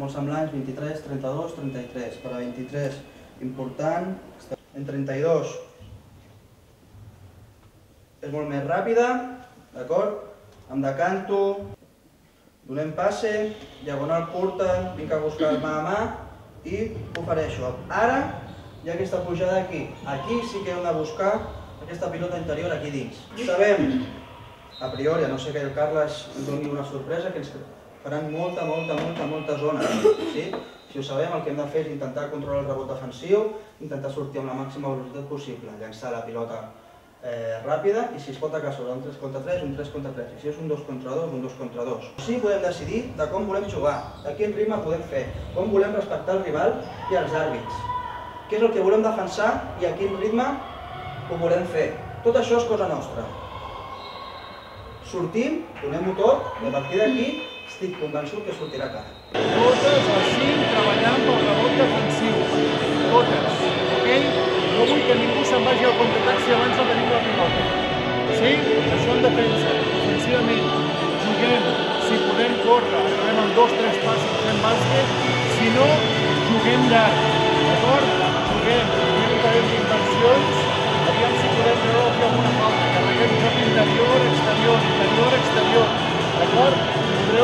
molt semblants, 23, 32, 33. Per a 23, important, en 32 és molt més ràpida, d'acord? Em decanto, donem passe, diagonal curta, vinc a buscar mà a mà i ofereixo. Ara hi ha aquesta pujada aquí. Aquí sí que hem de buscar aquesta pilota interior aquí dins. Sabem, a priori, a no sé que el Carles doni una sorpresa, que ens faran molta, molta, molta, molta zona. Sí? Si ho sabem, el que hem de fer és intentar controlar el rebot defensiu, intentar sortir amb la màxima velocitat possible, llançar la pilota eh, ràpida i si es pot acabar un 3 contra 3, un 3 contra 3. I si és un 2 contra 2, un 2 contra 2. Sí podem decidir de com volem jugar, de quin ritme podem fer, com volem respectar el rival i els àrbits. Què és el que volem defensar i a quin ritme ho volem fer. Tot això és cosa nostra. Sortim, donem-ho tot, i a partir d'aquí estic convençut que sortirà cara. Totes les 5 treballant pel rebot defensiu. Totes. Ok? No vull que ningú se'n vagi al contraatac si abans no tenim la pilota. Sí? Això en defensa. Ofensivament. Juguem. Si podem córrer, acabem amb dos, tres passos, fem bàsquet. Si no, juguem llarg. D'acord?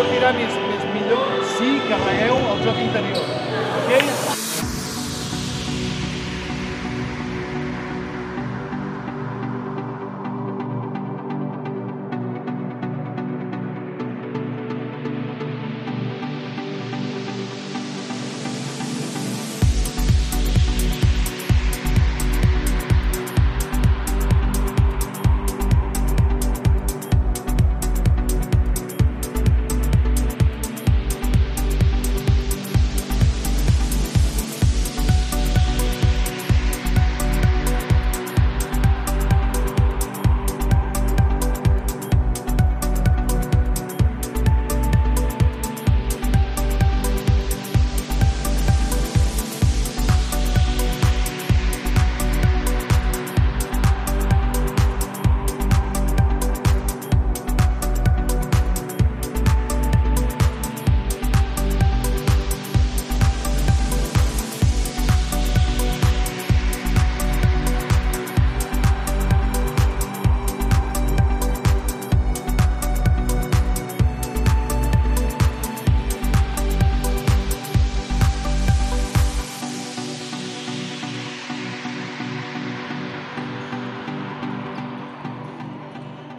Podreu tirar més, més millor si carregueu el joc interior. Ok?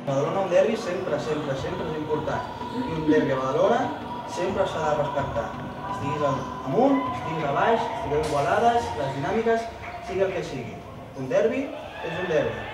Badalona un derbi sempre, sempre, sempre és important. I un derbi a Badalona sempre s'ha de respectar. Estiguis amunt, estiguis a baix, estigueu igualades, les dinàmiques, sigui el que sigui. Un derbi és un derbi.